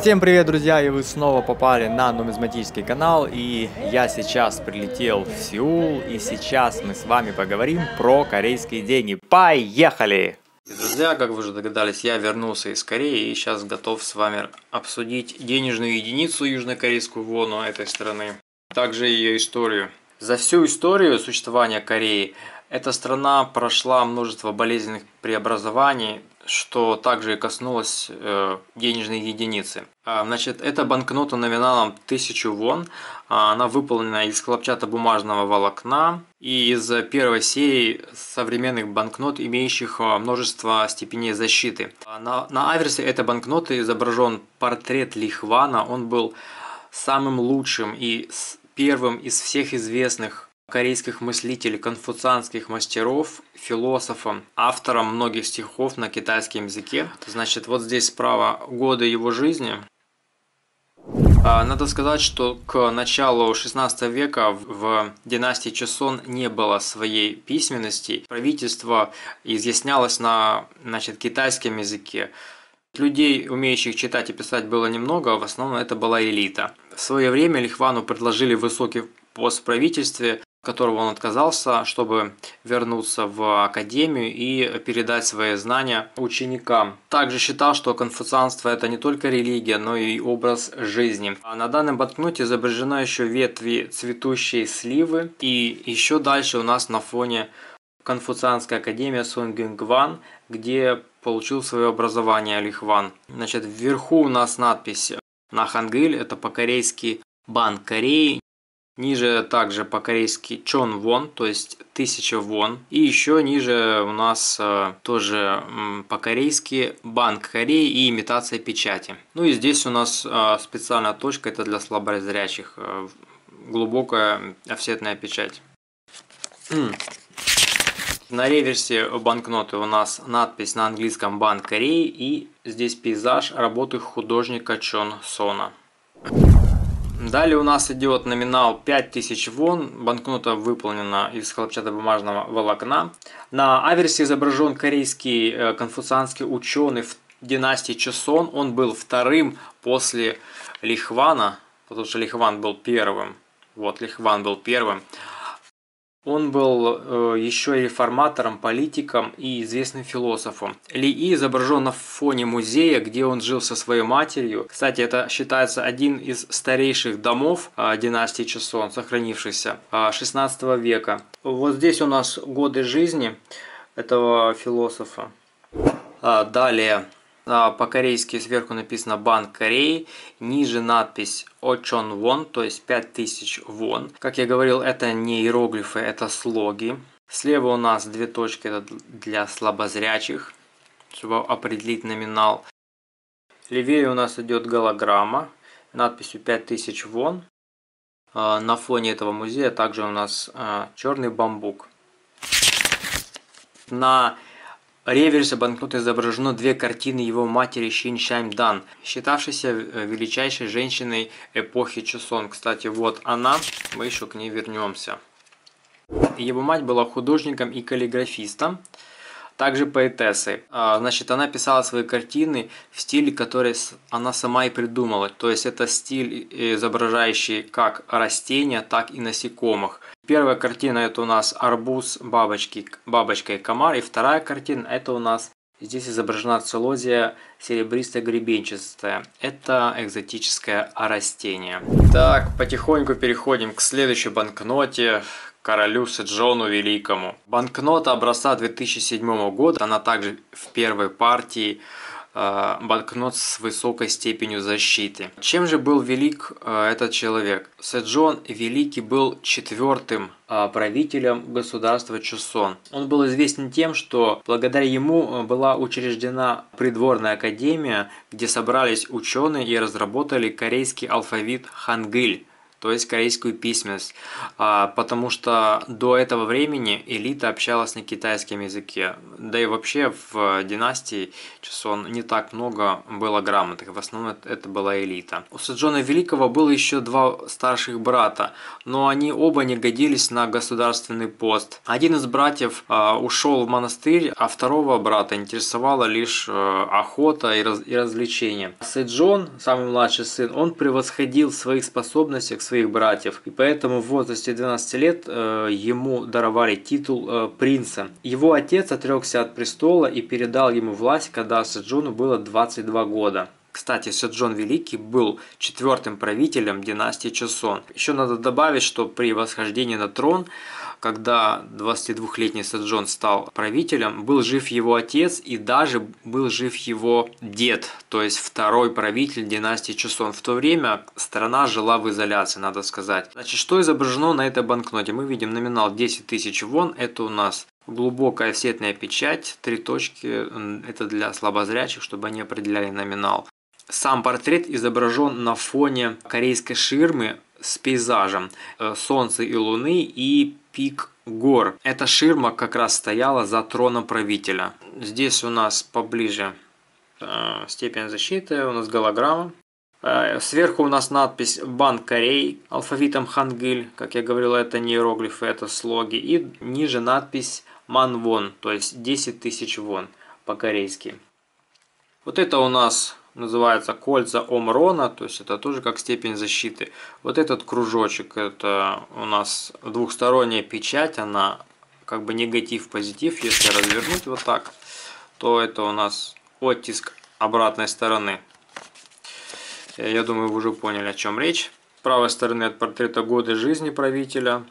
Всем привет, друзья, и вы снова попали на нумизматический канал, и я сейчас прилетел в Сеул, и сейчас мы с вами поговорим про корейские деньги. Поехали! Друзья, как вы уже догадались, я вернулся из Кореи и сейчас готов с вами обсудить денежную единицу южнокорейскую вону этой страны, также ее историю. За всю историю существования Кореи эта страна прошла множество болезненных преобразований, что также коснулось э, денежной единицы. А, значит, это банкнота номиналом 1000 вон. А, она выполнена из хлопчатобумажного волокна и из первой серии современных банкнот, имеющих а, множество степеней защиты. На, на аверсе этой банкноты изображен портрет Лихвана. Он был самым лучшим и первым из всех известных корейских мыслителей, конфуцианских мастеров, философом, автором многих стихов на китайском языке. Значит, вот здесь справа годы его жизни. А, надо сказать, что к началу 16 века в династии Чосон не было своей письменности. Правительство изъяснялось на значит, китайском языке. Людей, умеющих читать и писать, было немного, а в основном это была элита. В свое время Лихвану предложили высокий пост в правительстве, которого он отказался, чтобы вернуться в академию и передать свои знания ученикам. Также считал, что конфуцианство это не только религия, но и образ жизни. А на данном банкноте изображена еще ветви цветущей сливы и еще дальше у нас на фоне Конфуцианская академия Сунгюнгван, где получил свое образование Лихван. Значит, вверху у нас надпись на хангыль, это по-корейски Банк Кореи. Ниже также по-корейски чон вон, то есть 1000 вон. И еще ниже у нас э, тоже по-корейски Банк Кореи и имитация печати. Ну и здесь у нас э, специальная точка, это для слабозрячих. Э, глубокая офсетная печать. На реверсе банкноты у нас надпись на английском Банк Кореи и здесь пейзаж работы художника Чон Сона. Далее у нас идет номинал 5000 вон. Банкнота выполнена из хлопчатобумажного волокна. На аверсе изображен корейский э, конфуцианский ученый в династии Чосон. Он был вторым после Лихвана, потому что Лихван был первым. Вот, Лихван был первым. Он был э, еще и реформатором, политиком и известным философом. Ли изображен на фоне музея, где он жил со своей матерью. Кстати, это считается один из старейших домов э, династии Чосон, сохранившихся э, 16 века. Вот здесь у нас годы жизни этого философа. А, далее а, по-корейски сверху написано Банк Кореи, ниже надпись Очон Вон, то есть 5000 вон. Как я говорил, это не иероглифы, это слоги. Слева у нас две точки это для слабозрячих, чтобы определить номинал. Левее у нас идет голограмма надписью 5000 вон. А, на фоне этого музея также у нас а, черный бамбук. На реверсе банкноты изображено две картины его матери Шин Шайм Дан, считавшейся э, величайшей женщиной эпохи Чосон. Кстати, вот она, мы еще к ней вернемся. Его мать была художником и каллиграфистом, также поэтессой. А, значит, она писала свои картины в стиле, который она сама и придумала. То есть это стиль, изображающий как растения, так и насекомых. Первая картина это у нас арбуз, бабочки, бабочка и комар. И вторая картина это у нас Здесь изображена целозия серебристо-гребенчатая. Это экзотическое растение. Так, потихоньку переходим к следующей банкноте королю Седжону Великому. Банкнота образца 2007 года, она также в первой партии банкнот с высокой степенью защиты. Чем же был велик э, этот человек? Седжон Великий был четвертым э, правителем государства Чусон. Он был известен тем, что благодаря ему была учреждена придворная академия, где собрались ученые и разработали корейский алфавит Хангыль то есть корейскую письменность, а, потому что до этого времени элита общалась на китайском языке. Да и вообще в династии Чосон не так много было грамотных, в основном это была элита. У Сэджона Великого было еще два старших брата, но они оба не годились на государственный пост. Один из братьев а, ушел в монастырь, а второго брата интересовала лишь э, охота и развлечения. Сэджон, самый младший сын, он превосходил в своих способностях своих братьев, и поэтому в возрасте 12 лет э, ему даровали титул э, принца. Его отец отрекся от престола и передал ему власть, когда Сэджону было 22 года. Кстати, Сэджон Великий был четвертым правителем династии Чосон. Еще надо добавить, что при восхождении на трон когда 22-летний Сэджон стал правителем, был жив его отец и даже был жив его дед, то есть второй правитель династии Чосон. В то время страна жила в изоляции, надо сказать. Значит, что изображено на этой банкноте? Мы видим номинал 10 тысяч вон, это у нас глубокая офсетная печать, три точки, это для слабозрячих, чтобы они определяли номинал. Сам портрет изображен на фоне корейской ширмы с пейзажем э, Солнца и Луны и пик гор. Эта ширма как раз стояла за троном правителя. Здесь у нас поближе э, степень защиты, у нас голограмма. Э, сверху у нас надпись «Банк Корей» алфавитом хангыль. Как я говорил, это не иероглифы, это слоги. И ниже надпись «Ман вон», то есть 10 тысяч вон по-корейски. Вот это у нас называется кольца Омрона, то есть это тоже как степень защиты. Вот этот кружочек, это у нас двухсторонняя печать, она как бы негатив-позитив. Если развернуть вот так, то это у нас оттиск обратной стороны. Я думаю, вы уже поняли, о чем речь. С правой стороны от портрета годы жизни правителя.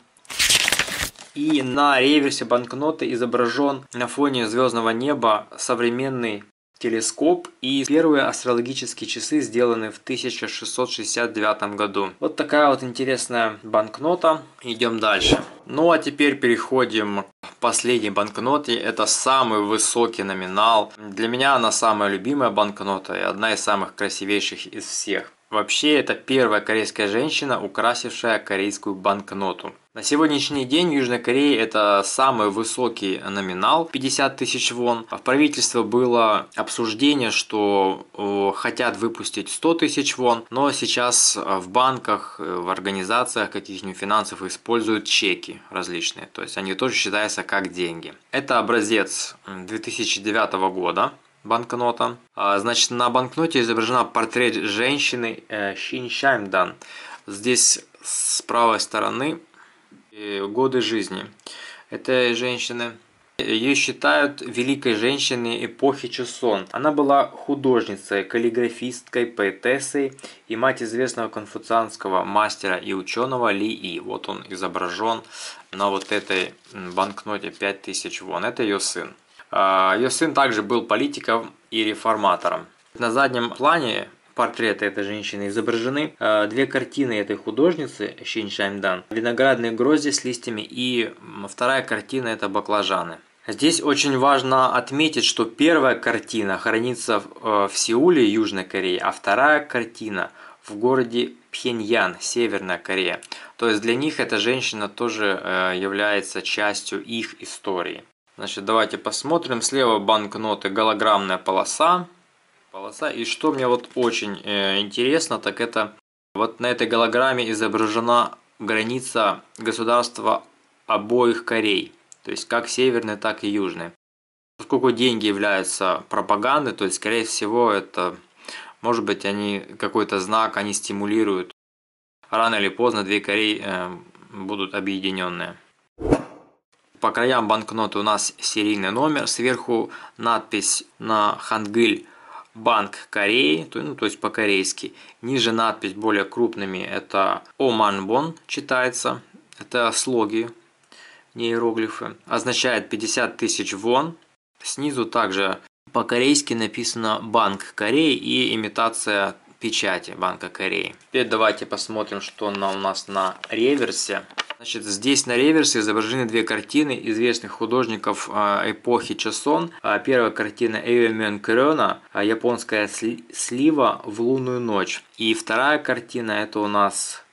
И на реверсе банкноты изображен на фоне звездного неба современный телескоп и первые астрологические часы сделаны в 1669 году. Вот такая вот интересная банкнота. Идем дальше. Ну а теперь переходим к последней банкноте. Это самый высокий номинал. Для меня она самая любимая банкнота и одна из самых красивейших из всех. Вообще, это первая корейская женщина, украсившая корейскую банкноту. На сегодняшний день в Южной Корее это самый высокий номинал 50 тысяч вон. В правительстве было обсуждение, что хотят выпустить 100 тысяч вон, но сейчас в банках, э, в организациях каких-нибудь финансов используют чеки различные. То есть они тоже считаются как деньги. Это образец 2009 года банкнота. А, значит, на банкноте изображена портрет женщины э, Шиншаймдан. Здесь с правой стороны э, годы жизни этой женщины. Ее считают великой женщиной эпохи Чосон. Она была художницей, каллиграфисткой, поэтессой и мать известного конфуцианского мастера и ученого Ли И. Вот он изображен на вот этой банкноте 5000 вон. Это ее сын. А, Ее сын также был политиком и реформатором. На заднем плане портрета этой женщины изображены а, две картины этой художницы Шин Шаймдан. Виноградные грозди с листьями и вторая картина это баклажаны. Здесь очень важно отметить, что первая картина хранится в э, Сеуле, Южной Корее, а вторая картина в городе Пхеньян, Северная Корея. То есть для них эта женщина тоже э, является частью их истории. Значит, давайте посмотрим. Слева банкноты голограммная полоса. Полоса. И что мне вот очень э, интересно, так это вот на этой голограмме изображена граница государства обоих Корей. То есть как северной, так и южной. Поскольку деньги являются пропагандой, то есть скорее всего это, может быть, они какой-то знак, они стимулируют. Рано или поздно две Кореи э, будут объединенные. По краям банкноты у нас серийный номер, сверху надпись на хангыль Банк Кореи, то, ну, то есть по-корейски. Ниже надпись более крупными, это Оманбон читается, это слоги, не иероглифы. Означает 50 тысяч вон. Снизу также по-корейски написано Банк Кореи и имитация печати Банка Кореи. Теперь давайте посмотрим, что у нас на реверсе. Значит, здесь на реверсе изображены две картины известных художников а, эпохи Чосон. А, первая картина Эйомен Кёрёна «Японская слива в лунную ночь». И вторая картина это у нас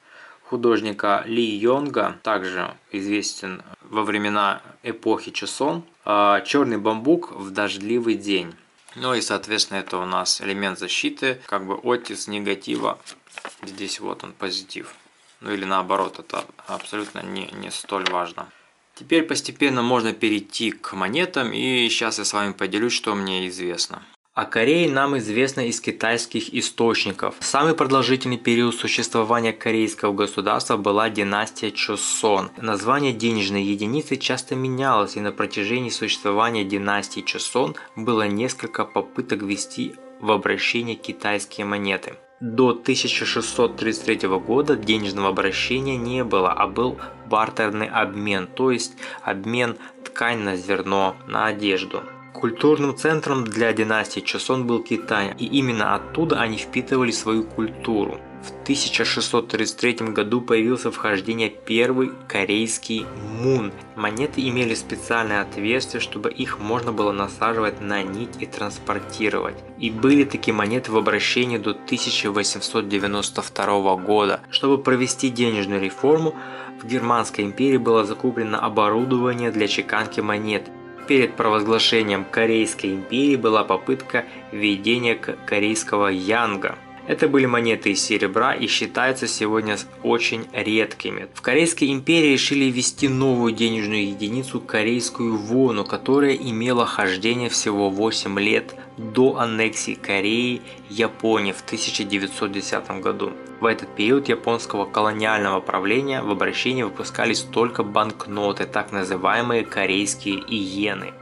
художника Ли Йонга, также известен во времена эпохи Чосон. А, Черный бамбук в дождливый день. Ну и, соответственно, это у нас элемент защиты, как бы оттиск негатива. Здесь вот он позитив. Ну или наоборот, это абсолютно не, не столь важно. Теперь постепенно можно перейти к монетам, и сейчас я с вами поделюсь, что мне известно. О Корее нам известно из китайских источников. Самый продолжительный период существования корейского государства была династия Чосон. Название денежной единицы часто менялось, и на протяжении существования династии Чосон было несколько попыток ввести в обращение китайские монеты. До 1633 года денежного обращения не было, а был бартерный обмен, то есть обмен ткань на зерно, на одежду. Культурным центром для династии Чосон был Китай, и именно оттуда они впитывали свою культуру. В 1633 году появился вхождение первый корейский мун. Монеты имели специальное отверстие, чтобы их можно было насаживать на нить и транспортировать. И были такие монеты в обращении до 1892 года. Чтобы провести денежную реформу, в Германской империи было закуплено оборудование для чеканки монет – Перед провозглашением Корейской империи была попытка введения корейского янга. Это были монеты из серебра и считаются сегодня очень редкими. В Корейской империи решили ввести новую денежную единицу корейскую вону, которая имела хождение всего 8 лет до аннексии Кореи Японии в 1910 году. В этот период японского колониального правления в обращении выпускались только банкноты, так называемые корейские иены.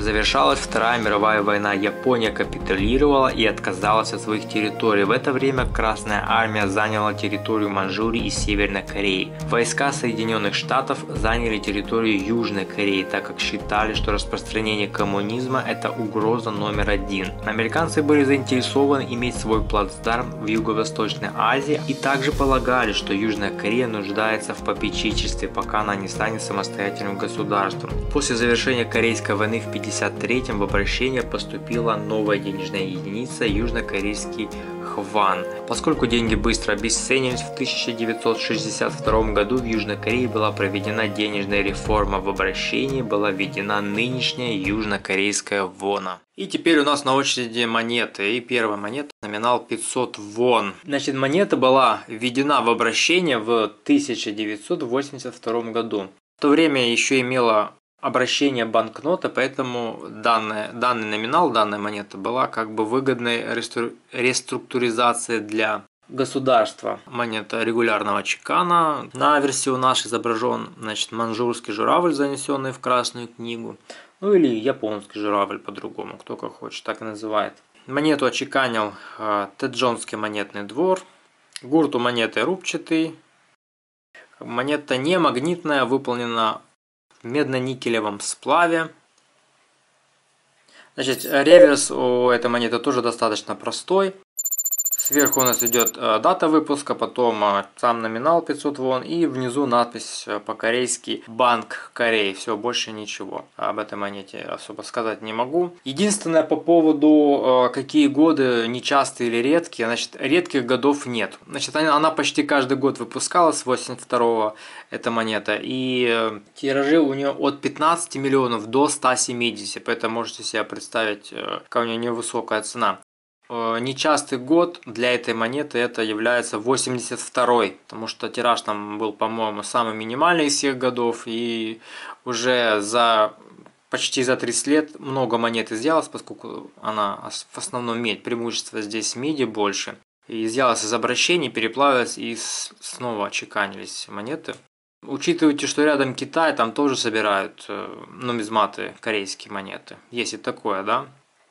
Завершалась Вторая мировая война, Япония капитулировала и отказалась от своих территорий. В это время Красная армия заняла территорию Манчжурии и Северной Кореи. Войска Соединенных Штатов заняли территорию Южной Кореи, так как считали, что распространение коммунизма – это угроза номер один. Американцы были заинтересованы иметь свой плацдарм в Юго-Восточной Азии и также полагали, что Южная Корея нуждается в попечительстве, пока она не станет самостоятельным государством. После завершения Корейской войны в 50 1953 в обращение поступила новая денежная единица южнокорейский хван. Поскольку деньги быстро обесценились, в 1962 году в Южной Корее была проведена денежная реформа в обращении, была введена нынешняя южнокорейская вона. И теперь у нас на очереди монеты. И первая монета номинал 500 вон. Значит, монета была введена в обращение в 1982 году. В то время еще имела обращение банкнота, поэтому данная, данный номинал, данная монета была как бы выгодной рестру, реструктуризацией для государства. Монета регулярного чекана. На версии у нас изображен значит, манжурский журавль, занесенный в Красную книгу. Ну или японский журавль по-другому, кто как хочет, так и называет. Монету очеканил э, Теджонский монетный двор. Гурт у монеты рубчатый. Монета не магнитная, выполнена медно-никелевом сплаве. Значит, реверс у этой монеты тоже достаточно простой. Сверху у нас идет э, дата выпуска, потом э, сам номинал 500 вон и внизу надпись э, по-корейски Банк Кореи. Все, больше ничего об этой монете особо сказать не могу. Единственное по поводу какие годы нечастые или редкие, значит редких годов нет. Значит она почти каждый год выпускалась, 82 эта монета. И тиражи у нее от 15 миллионов до 170, поэтому можете себе представить, какая у нее невысокая цена. Э, нечастый год для этой монеты это является 82 потому что тираж там был, по-моему, самый минимальный из всех годов, и уже за почти за 30 лет много монет изъялось, поскольку она в основном медь, преимущество здесь меди больше. И изъялась из обращений, переплавилась и снова очеканились монеты. Учитывайте, что рядом Китай, там тоже собирают э, нумизматы корейские монеты. Есть и такое, да?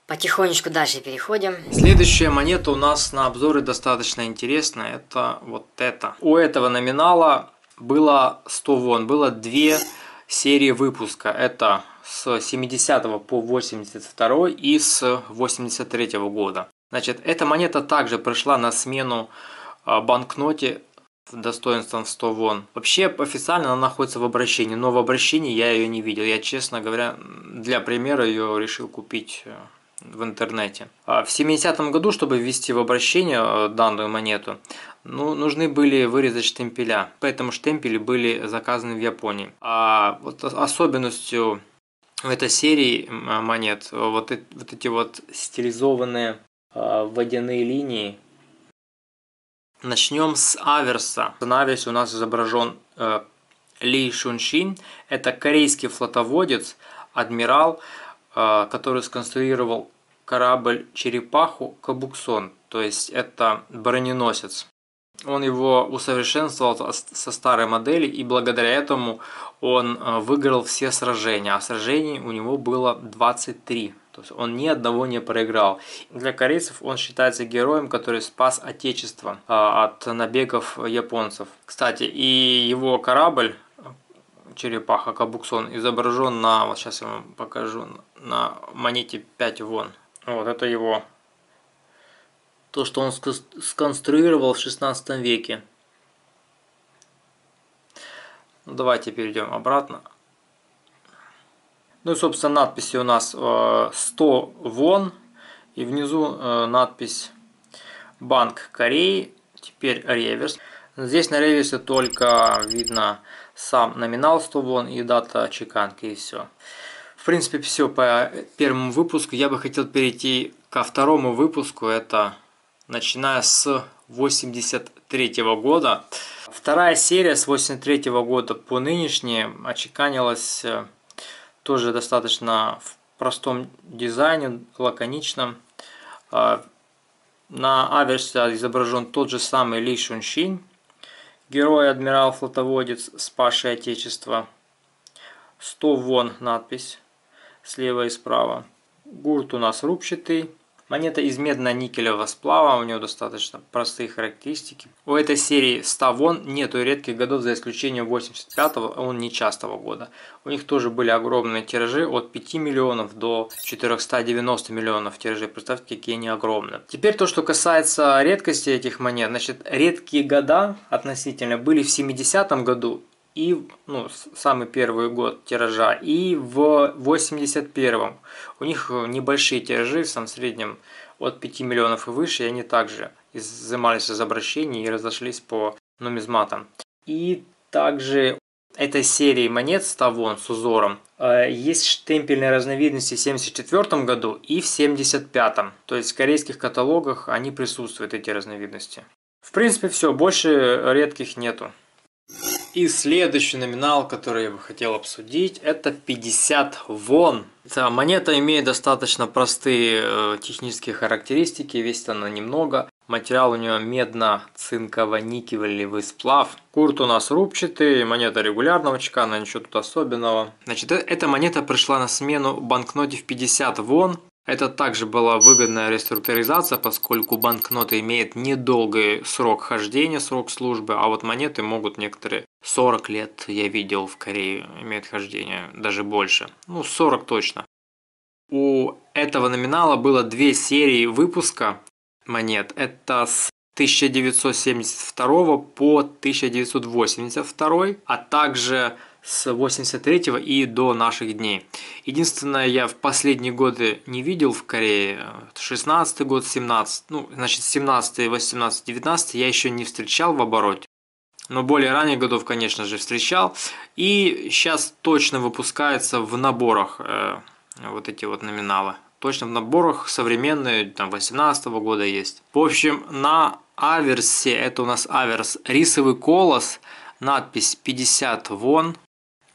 Потихонечку дальше переходим. Следующая монета у нас на обзоре достаточно интересная. Это вот это. У этого номинала было 100 вон. Было две серии выпуска. Это с 70 по 82 и с 83 года. Значит, эта монета также пришла на смену а, банкноте достоинством 100 вон. Вообще официально она находится в обращении, но в обращении я ее не видел. Я, честно говоря, для примера ее решил купить э, в интернете. А в 70-м году, чтобы ввести в обращение э, данную монету, ну, нужны были вырезать штемпеля, поэтому штемпели были заказаны в Японии. А вот особенностью этой серии монет вот, вот эти вот стилизованные э, водяные линии. Начнем с аверса. На аверсе у нас изображен э, Ли Шуншин. Это корейский флотоводец, адмирал, э, который сконструировал корабль «Черепаху Кабуксон», то есть это броненосец. Он его усовершенствовал со старой модели, и благодаря этому он э, выиграл все сражения, а сражений у него было 23. То есть он ни одного не проиграл. Для корейцев он считается героем, который спас отечество а, от набегов японцев. Кстати, и его корабль черепаха Кабуксон изображен на, вот сейчас я вам покажу, на монете 5 вон. Вот это его, то, что он сконструировал в 16 веке. Ну, давайте перейдем обратно. Ну и, собственно, надписи у нас 100 э, вон. И внизу э, надпись Банк Кореи. Теперь реверс. Здесь на реверсе только видно сам номинал 100 вон и дата чеканки и все. В принципе, все по первому выпуску. Я бы хотел перейти ко второму выпуску. Это начиная с 83 года. Вторая серия с 83 года по нынешней очеканилась э, тоже достаточно в простом дизайне, лаконичном. Э, на аверсе изображен тот же самый Ли Шуншин, герой адмирал-флотоводец, спасший Отечество. 100 вон надпись слева и справа. Гурт у нас рубчатый. Монета из медно-никелевого сплава, у нее достаточно простые характеристики. У этой серии 100 вон нету редких годов, за исключением 85-го, а он нечастого года. У них тоже были огромные тиражи, от 5 миллионов до 490 миллионов тиражей. Представьте, какие они огромные. Теперь то, что касается редкости этих монет. Значит, редкие года относительно были в 70-м году и ну, самый первый год тиража, и в 81-м. У них небольшие тиражи, в среднем от 5 миллионов и выше, и они также изымались из обращений и разошлись по нумизматам. И также этой серии монет с тавон с узором э, есть штемпельные разновидности в 74 году и в 75 -м. То есть в корейских каталогах они присутствуют, эти разновидности. В принципе все, больше редких нету. И следующий номинал, который я бы хотел обсудить, это 50 вон. Эта монета имеет достаточно простые э, технические характеристики, весит она немного. Материал у нее медно-цинково-никелевый сплав. Курт у нас рубчатый, монета регулярного чекана, ничего тут особенного. Значит, э, эта монета пришла на смену банкноте в 50 вон. Это также была выгодная реструктуризация, поскольку банкноты имеют недолгий срок хождения, срок службы, а вот монеты могут некоторые 40 лет, я видел в Корее, имеют хождение, даже больше. Ну, 40 точно. У этого номинала было две серии выпуска монет. Это с 1972 по 1982, а также с 83 и до наших дней. Единственное, я в последние годы не видел в Корее, 16 год, 17, ну, значит, 17, 18, 19 я еще не встречал в обороте. Но более ранних годов, конечно же, встречал. И сейчас точно выпускается в наборах э, вот эти вот номиналы. Точно в наборах современные, там 18 -го года есть. В общем, на аверсе, это у нас аверс, рисовый колос, надпись 50 вон,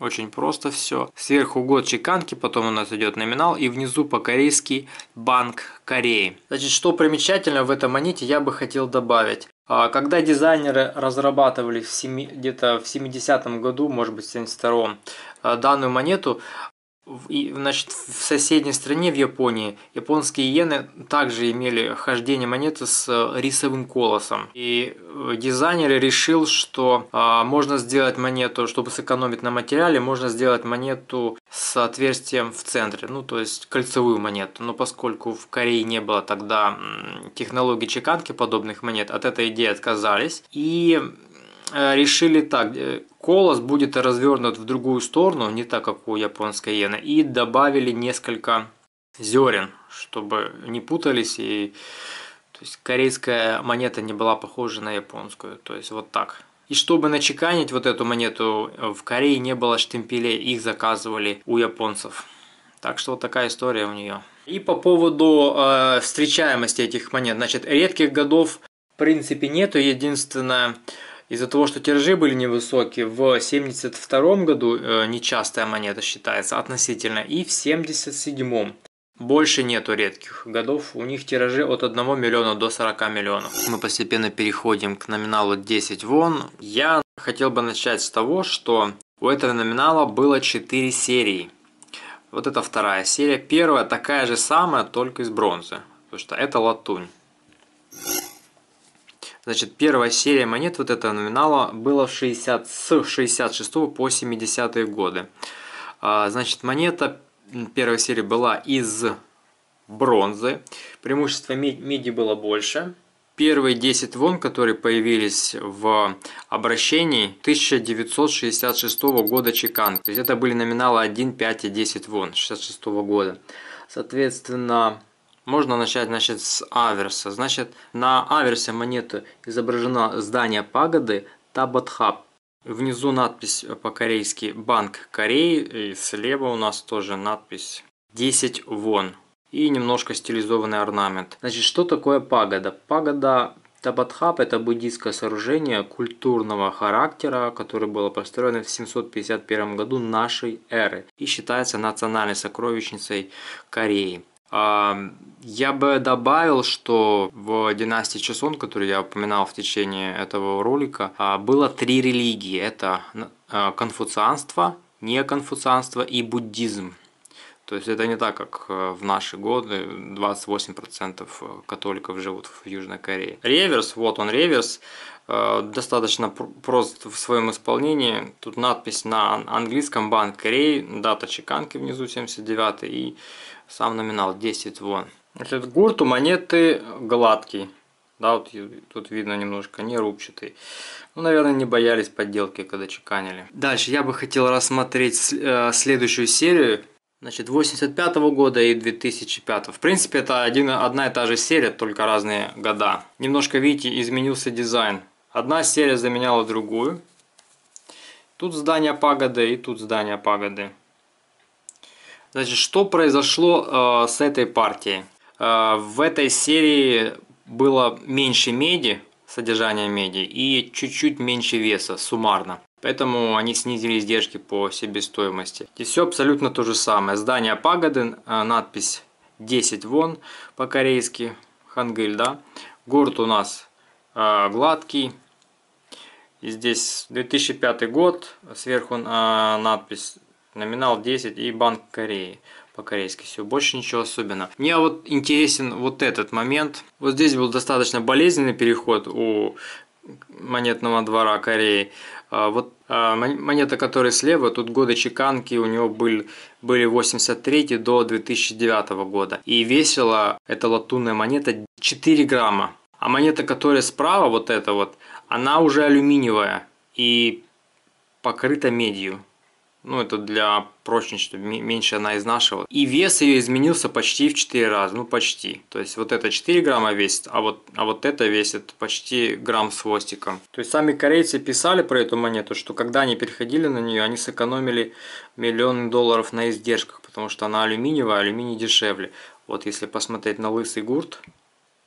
очень просто все. Сверху год чеканки, потом у нас идет номинал и внизу по-корейски Банк Кореи. Значит, что примечательно в этой монете я бы хотел добавить. А, когда дизайнеры разрабатывали где-то в 70-м году, может быть в 72-м, а, данную монету, и, значит, в соседней стране, в Японии, японские иены также имели хождение монеты с э, рисовым колосом. И э, дизайнер решил, что а, можно сделать монету, чтобы сэкономить на материале, можно сделать монету с отверстием в центре, ну то есть кольцевую монету. Но поскольку в Корее не было тогда технологии чеканки подобных монет, от этой идеи отказались. И Э, решили так, э, колос будет развернут в другую сторону, не так, как у японской иены, и добавили несколько зерен, чтобы не путались и то есть корейская монета не была похожа на японскую. То есть вот так. И чтобы начеканить вот эту монету, в Корее не было штемпелей, их заказывали у японцев. Так что вот такая история у нее. И по поводу э, встречаемости этих монет. Значит, редких годов в принципе нету. Единственное, из-за того, что тиражи были невысокие, в 1972 году э, нечастая монета считается относительно, и в 1977 больше нету редких годов, у них тиражи от 1 миллиона до 40 миллионов. Мы постепенно переходим к номиналу 10 вон. Я хотел бы начать с того, что у этого номинала было 4 серии. Вот это вторая серия. Первая такая же самая, только из бронзы, потому что это латунь. Значит, первая серия монет вот этого номинала была в 60, с 66 по 70 годы. А, значит, монета первой серии была из бронзы. Преимущество меди было больше. Первые 10 вон, которые появились в обращении 1966 года чекан. То есть это были номиналы 1, 5 и 10 вон 66 года. Соответственно, можно начать значит, с аверса. Значит, на аверсе монеты изображено здание пагоды Табатхаб. Внизу надпись по-корейски «Банк Кореи». И слева у нас тоже надпись 10 вон. И немножко стилизованный орнамент. Значит, что такое пагода? Пагода Табатхаб – это буддийское сооружение культурного характера, которое было построено в 751 году нашей эры и считается национальной сокровищницей Кореи. Я бы добавил, что в династии Чесон, которую я упоминал в течение этого ролика, а, было три религии. Это а, конфуцианство, неконфуцианство и буддизм. То есть это не так, как э, в наши годы 28% католиков живут в Южной Корее. Реверс, вот он реверс, э, достаточно прост в своем исполнении. Тут надпись на английском Банк Кореи, дата чеканки внизу 79 и сам номинал 10 вон. Значит, гурт у монеты гладкий. Да, вот тут видно немножко не рубчатый. Ну, наверное, не боялись подделки, когда чеканили. Дальше я бы хотел рассмотреть э, следующую серию. Значит, 85 -го года и 2005. В принципе, это один, одна и та же серия, только разные года. Немножко, видите, изменился дизайн. Одна серия заменяла другую. Тут здание пагоды и тут здание пагоды. Значит, что произошло э, с этой партией? Э, в этой серии было меньше меди, содержания меди, и чуть-чуть меньше веса суммарно. Поэтому они снизили издержки по себестоимости. Здесь все абсолютно то же самое. Здание пагоды, э, надпись 10 вон по-корейски, хангыль, да. Город у нас э, гладкий. И здесь 2005 год, сверху надпись номинал 10 и Банк Кореи по-корейски все, больше ничего особенного. Мне вот интересен вот этот момент. Вот здесь был достаточно болезненный переход у монетного двора Кореи. А вот а, монета, которая слева, тут годы чеканки у него были, были 83 до 2009 года. И весила эта латунная монета 4 грамма. А монета, которая справа, вот эта вот, она уже алюминиевая и покрыта медью. Ну, это для прочности, чтобы меньше она изнашивала. И вес ее изменился почти в 4 раза. Ну, почти. То есть, вот это 4 грамма весит, а вот, а вот это весит почти грамм с хвостиком. То есть, сами корейцы писали про эту монету, что когда они переходили на нее, они сэкономили миллионы долларов на издержках, потому что она алюминиевая, алюминий дешевле. Вот если посмотреть на лысый гурт,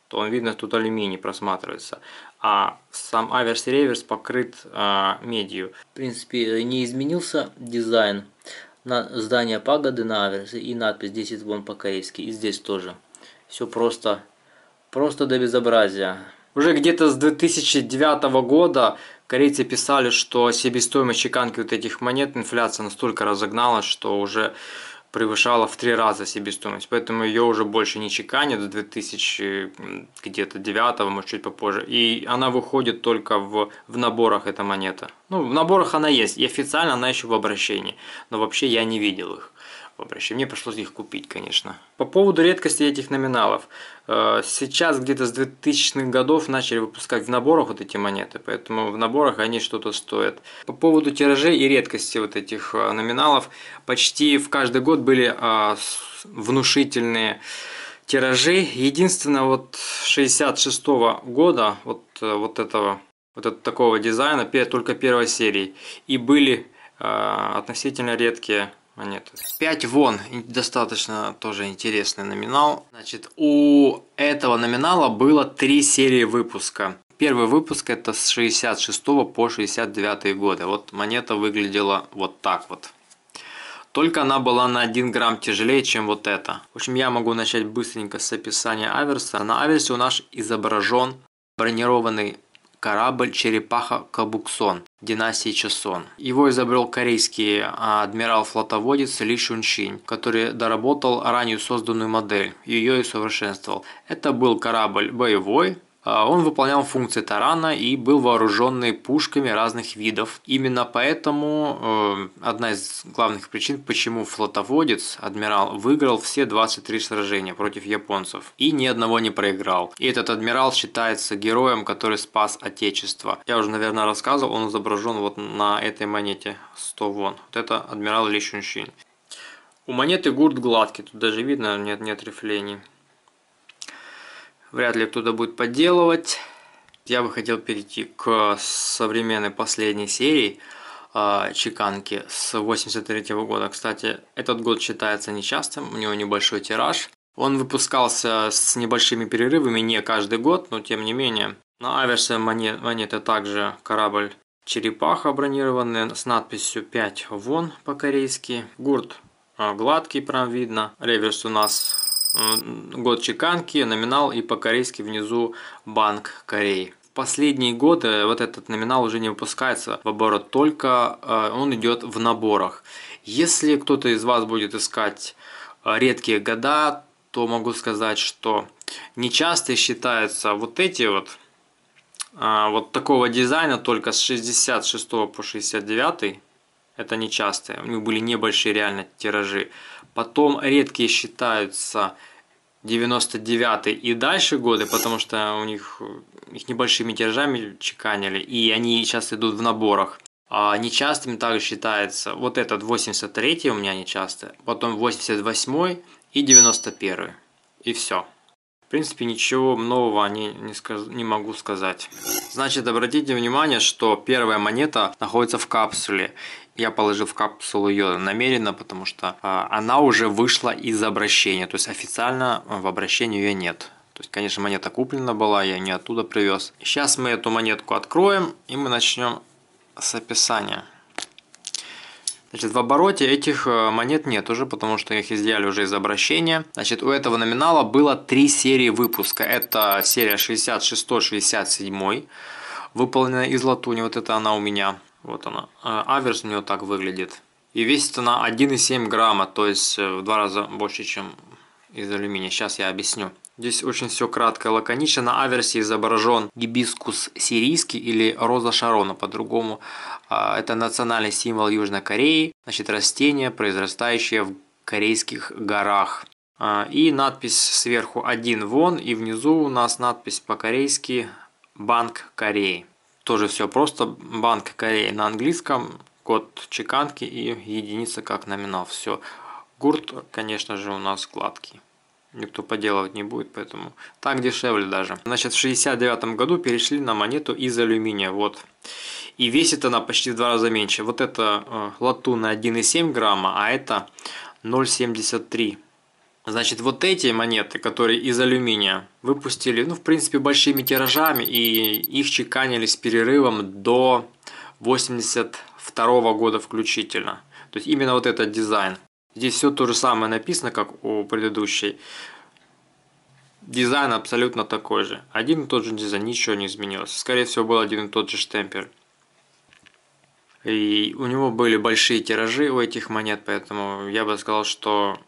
то он видно, тут алюминий просматривается. А сам аверс-реверс покрыт а, медью. В принципе, не изменился дизайн на здание пагоды на аверсе и надпись 10 вон по-корейски. И здесь тоже. Все просто, просто до безобразия. Уже где-то с 2009 года корейцы писали, что себестоимость чеканки вот этих монет инфляция настолько разогналась, что уже превышала в три раза себестоимость, поэтому ее уже больше не чеканят до 2000 где-то 9 может чуть попозже, и она выходит только в, в наборах эта монета. Ну, в наборах она есть, и официально она еще в обращении, но вообще я не видел их в обращении. Мне пришлось их купить, конечно. По поводу редкости этих номиналов. Э, сейчас где-то с 2000-х годов начали выпускать в наборах вот эти монеты, поэтому в наборах они что-то стоят. По поводу тиражей и редкости вот этих э, номиналов, почти в каждый год были э, внушительные тиражи. Единственное, вот 66 -го года, вот, вот этого, вот этого такого дизайна, только первой серии. И были относительно редкие монеты. 5 вон, достаточно тоже интересный номинал. Значит, у этого номинала было 3 серии выпуска. Первый выпуск это с 66 по 69 годы. Вот монета выглядела вот так вот. Только она была на 1 грамм тяжелее, чем вот эта. В общем, я могу начать быстренько с описания аверса. На аверсе у нас изображен бронированный корабль «Черепаха Кабуксон» династии Чосон. Его изобрел корейский а, адмирал-флотоводец Ли Шуншинь, который доработал ранее созданную модель, ее и совершенствовал. Это был корабль боевой, он выполнял функции тарана и был вооруженный пушками разных видов. Именно поэтому э, одна из главных причин, почему флотоводец, адмирал, выиграл все 23 сражения против японцев и ни одного не проиграл. И этот адмирал считается героем, который спас Отечество. Я уже, наверное, рассказывал, он изображен вот на этой монете 100 вон. Вот это адмирал Ли Шуншин. У монеты гурт гладкий, тут даже видно, нет, нет рифлений. Вряд ли кто-то будет подделывать. Я бы хотел перейти к современной последней серии э, чеканки с 83 -го года. Кстати, этот год считается нечастым, у него небольшой тираж. Он выпускался с небольшими перерывами не каждый год, но тем не менее. На аверсе монет, монеты также корабль черепаха бронированный с надписью 5 вон по-корейски. Гурт а, гладкий, прям видно. Реверс у нас год чеканки, номинал и по-корейски внизу Банк Кореи. В последние годы вот этот номинал уже не выпускается в оборот, только э, он идет в наборах. Если кто-то из вас будет искать э, редкие года, то могу сказать, что нечасто считаются вот эти вот э, вот такого дизайна только с 66 по 69 это нечастые, у них были небольшие реально тиражи. Потом редкие считаются 99 и дальше годы, потому что у них их небольшими тиражами чеканили, и они сейчас идут в наборах. А нечастым также считается вот этот 83 у меня нечасто, потом 88 и 91. И все. В принципе, ничего нового не, не, сказ, не могу сказать. Значит, обратите внимание, что первая монета находится в капсуле. Я положил в капсулу ее намеренно, потому что а, она уже вышла из обращения. То есть официально в обращении ее нет. То есть, конечно, монета куплена была, я не оттуда привез. Сейчас мы эту монетку откроем и мы начнем с описания. Значит, в обороте этих э, монет нет уже, потому что их изъяли уже из обращения. Значит, у этого номинала было три серии выпуска. Это серия 66-67, выполненная из латуни. Вот это она у меня. Вот она. А, аверс у нее так выглядит. И весит она 1,7 грамма, то есть э, в два раза больше, чем из алюминия. Сейчас я объясню. Здесь очень все кратко и лаконично. На аверсе изображен гибискус сирийский или роза шарона по-другому. А, это национальный символ Южной Кореи. Значит, растение, произрастающее в корейских горах. А, и надпись сверху один вон и внизу у нас надпись по-корейски Банк Кореи. Тоже все просто. Банк Кореи на английском, код чеканки и единица как номинал. Все. Гурт, конечно же, у нас гладкий. Никто поделывать не будет, поэтому так дешевле даже. Значит, в 69 году перешли на монету из алюминия. Вот. И весит она почти в два раза меньше. Вот это э, латунная 1,7 грамма, а это 0,73 Значит, вот эти монеты, которые из алюминия, выпустили, ну, в принципе, большими тиражами, и их чеканили с перерывом до 82 года включительно. То есть, именно вот этот дизайн. Здесь все то же самое написано, как у предыдущей. Дизайн абсолютно такой же. Один и тот же дизайн, ничего не изменилось. Скорее всего, был один и тот же штемпель. И у него были большие тиражи у этих монет, поэтому я бы сказал, что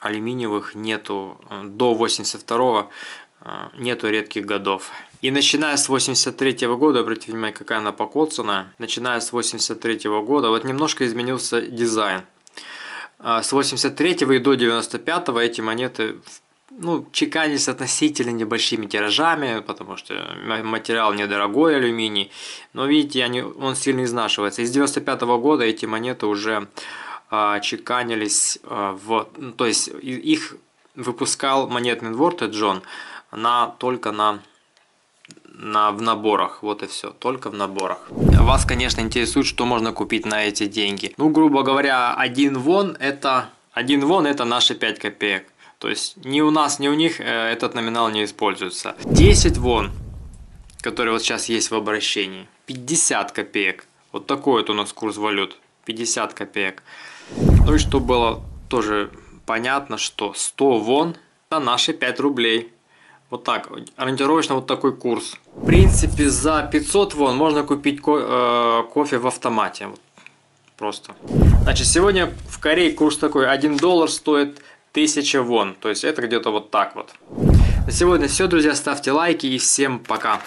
алюминиевых нету э, до 82 э, нету редких годов. И начиная с 83 -го года, обратите внимание, какая она покоцанная, начиная с 83 -го года, вот немножко изменился дизайн. А с 83 и до 95 эти монеты ну, чеканились относительно небольшими тиражами, потому что материал недорогой, алюминий. Но видите, они, он сильно изнашивается. Из 95 -го года эти монеты уже э, чеканились э, в... Ну, то есть их выпускал монетный двор Джон на, только на на, в наборах, вот и все, только в наборах. Вас, конечно, интересует, что можно купить на эти деньги. Ну, грубо говоря, один вон это, один вон это наши 5 копеек. То есть ни у нас, ни у них э, этот номинал не используется. 10 вон, который вот сейчас есть в обращении, 50 копеек. Вот такой вот у нас курс валют, 50 копеек. Ну и что было тоже понятно, что 100 вон это наши 5 рублей. Вот так, ориентировочно вот такой курс. В принципе, за 500 вон можно купить ко э, кофе в автомате. Просто. Значит, сегодня в Корее курс такой, 1 доллар стоит 1000 вон. То есть это где-то вот так вот. На сегодня все, друзья. Ставьте лайки и всем пока.